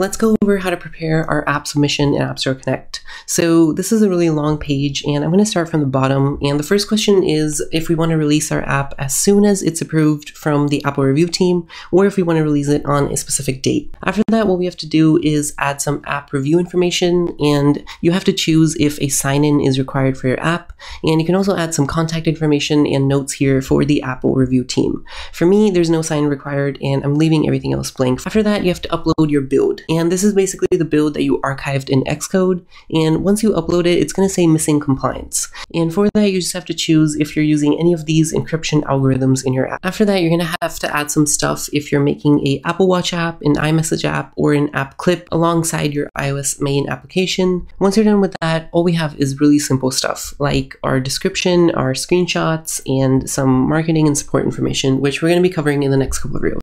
let's go over how to prepare our app submission in App Store Connect. So this is a really long page and I'm going to start from the bottom. And the first question is if we want to release our app as soon as it's approved from the Apple review team, or if we want to release it on a specific date. After that, what we have to do is add some app review information and you have to choose if a sign-in is required for your app. And you can also add some contact information and notes here for the Apple review team. For me, there's no sign required and I'm leaving everything else blank. After that, you have to upload your build. And this is basically the build that you archived in Xcode. And once you upload it, it's going to say missing compliance. And for that, you just have to choose if you're using any of these encryption algorithms in your app. After that, you're going to have to add some stuff if you're making a Apple Watch app, an iMessage app, or an app clip alongside your iOS main application. Once you're done with that, all we have is really simple stuff like our description, our screenshots, and some marketing and support information, which we're going to be covering in the next couple of reels.